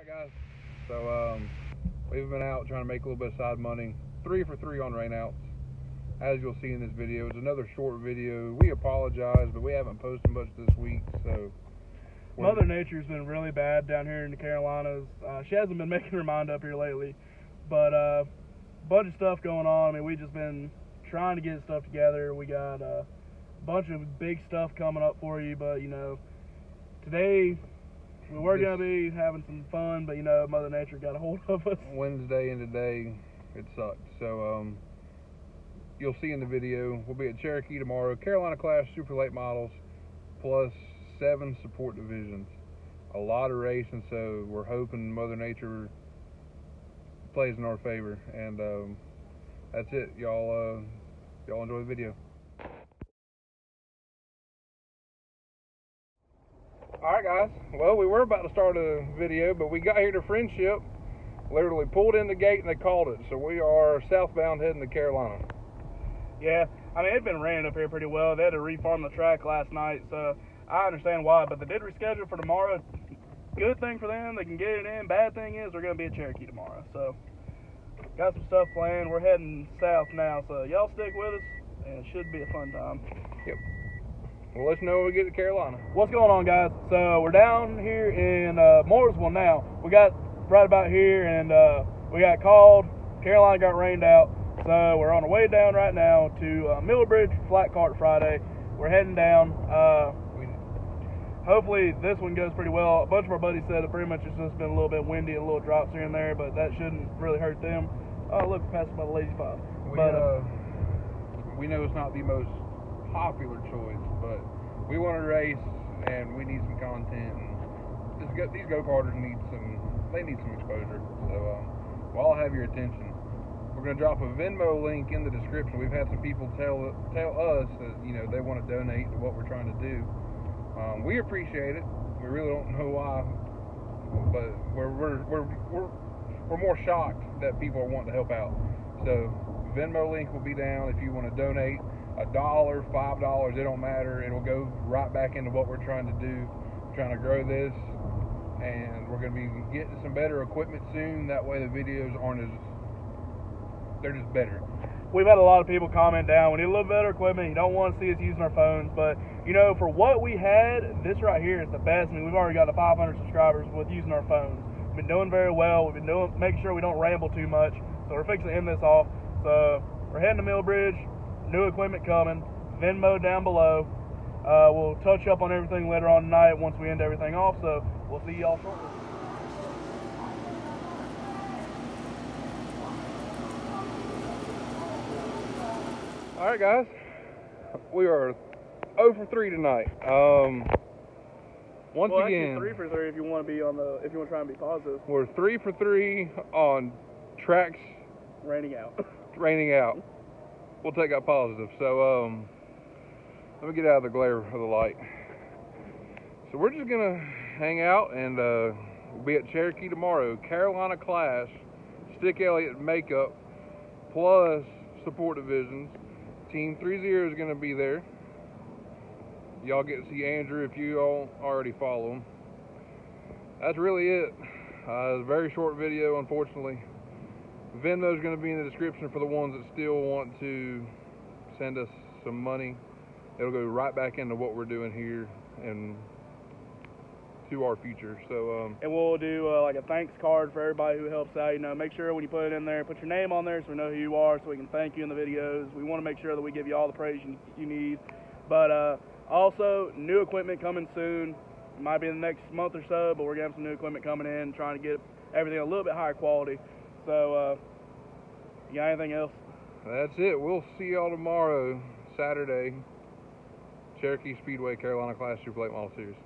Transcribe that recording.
right, guys. So um, we've been out trying to make a little bit of side money. Three for three on rainouts. As you'll see in this video, it's another short video. We apologize, but we haven't posted much this week, so. Mother Nature's been really bad down here in the Carolinas. Uh, she hasn't been making her mind up here lately, but uh, bunch of stuff going on. I mean, we've just been trying to get stuff together. We got a bunch of big stuff coming up for you, but you know, today we were gonna be having some fun, but you know, Mother Nature got a hold of us. Wednesday and today, it sucked. So um, you'll see in the video, we'll be at Cherokee tomorrow. Carolina Clash super late models, plus seven support divisions. A lot of racing, so we're hoping Mother Nature plays in our favor. And um, that's it. Y'all, uh, y'all enjoy the video. All right, guys. Well, we were about to start a video, but we got here to Friendship literally pulled in the gate and they called it. So we are southbound heading to Carolina. Yeah, I mean, it's been raining up here pretty well. They had to refarm the track last night, so I understand why, but they did reschedule for tomorrow. Good thing for them, they can get it in. Bad thing is, they're going to be at Cherokee tomorrow. So, got some stuff planned. We're heading south now, so y'all stick with us, and it should be a fun time. Yep. We'll let you know when we get to Carolina. What's going on, guys? So, we're down here in uh, Mooresville now. We got right about here, and uh, we got called. Carolina got rained out. So we're on our way down right now to uh, Millbridge Flat Cart Friday. We're heading down. Uh, We, hopefully this one goes pretty well. A bunch of our buddies said it pretty much it's just been a little bit windy and little drops here and there, but that shouldn't really hurt them. Oh, look, passed by the Lazy Five. we, But, uh, we know it's not the most popular choice, but we want to race and we need some content. And go, these go karters need some. They need some exposure. So um, well, I'll have your attention. We're gonna drop a Venmo link in the description. We've had some people tell tell us that you know they want to donate to what we're trying to do. Um, we appreciate it. We really don't know why, but we're we're we're we're, we're more shocked that people are wanting to help out. So Venmo link will be down if you want to donate a dollar, five dollars, it don't matter. It'll go right back into what we're trying to do, trying to grow this, and we're gonna be getting some better equipment soon. That way the videos aren't as they're just better. we've had a lot of people comment down. We need a little better equipment. You don't want to see us using our phones, but you know, for what we had, this right here is the best. I mean, we've already got the 500 subscribers with using our phones. We've been doing very well. We've been doing making sure we don't ramble too much. So we're fixing to end this off. So we're heading to Millbridge. New equipment coming. Venmo down below. Uh, we'll touch up on everything later on tonight once we end everything off. So we'll see y'all shortly. All right, guys, we are 0 for 3 tonight. Um, once well, again, three for three if you want to be on the if you want to try and be positive. we're 3 for 3 on tracks Raining out. raining out. We'll take that positive. So, um, let me get out of the glare of the light. So we're just gonna hang out and uh, we'll be at Cherokee tomorrow. Carolina Clash, Stick Elliott makeup, plus support divisions. Team 30 is gonna be there. Y'all get to see Andrew if you all already follow him. That's really it. Uh, it's a very short video, unfortunately. Venmo is going to be in the description for the ones that still want to send us some money. It'll go right back into what we're doing here and to our future. So, um, and we'll do uh, like a thanks card for everybody who helps out. You know, make sure when you put it in there, put your name on there so we know who you are, so we can thank you in the videos. We want to make sure that we give you all the praise you, you need. But uh, also, new equipment coming soon. It might be in the next month or so, but we're gonna have some new equipment coming in, trying to get everything a little bit higher quality. So, uh, you got anything else? that's it. We'll see y'all tomorrow, Saturday, Cherokee Speedway Carolina Clash Super Late Model Series.